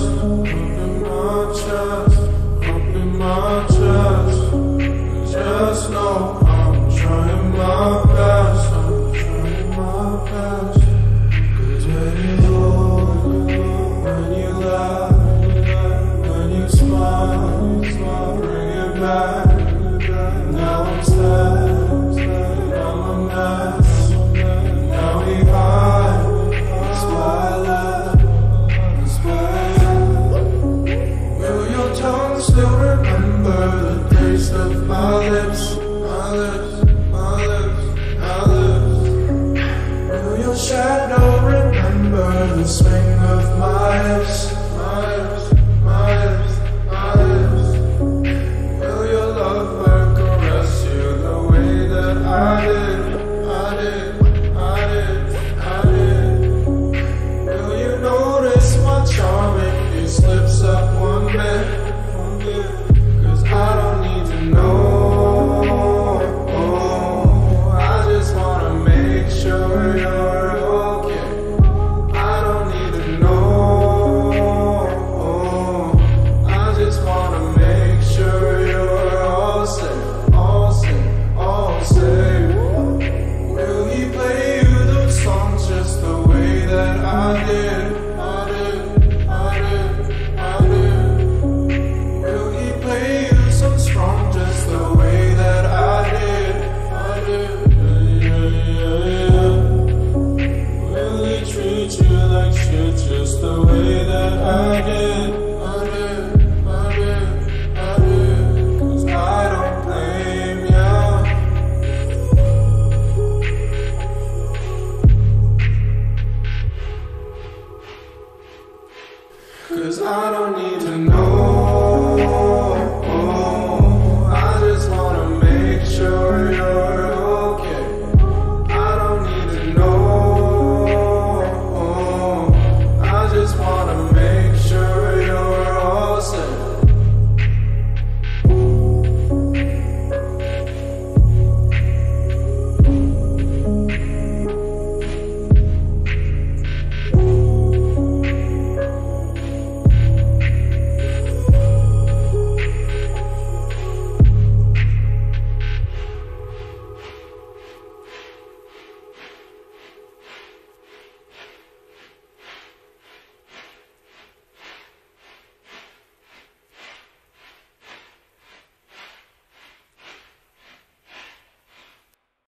first. Taste of my lips, my lips, my lips, my lips. Your shadow remember the swing of my hips? Cause I don't need to know.